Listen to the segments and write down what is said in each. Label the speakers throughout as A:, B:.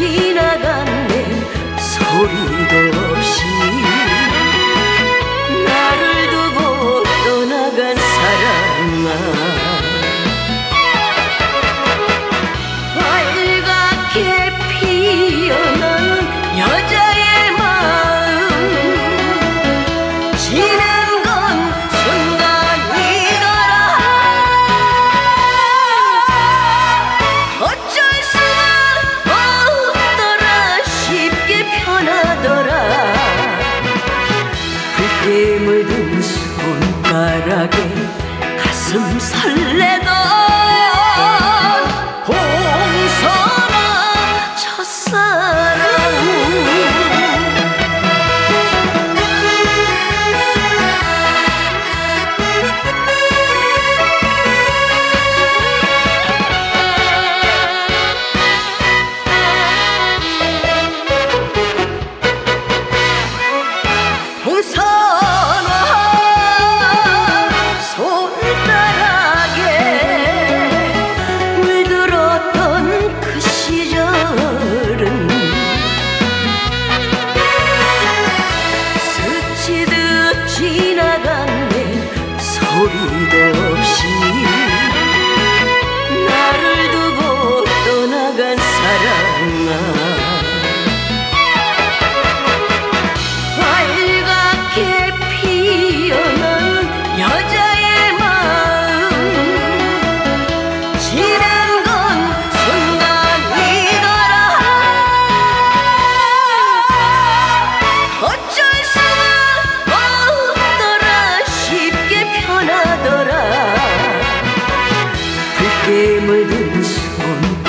A: she 묘하게 가슴 설레.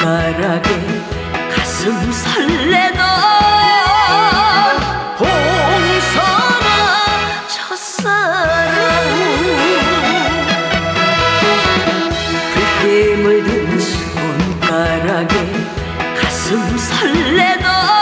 A: 바라게 가슴 설레던 봉선아 첫사랑. 그때 물든 손가락에 가슴 설레던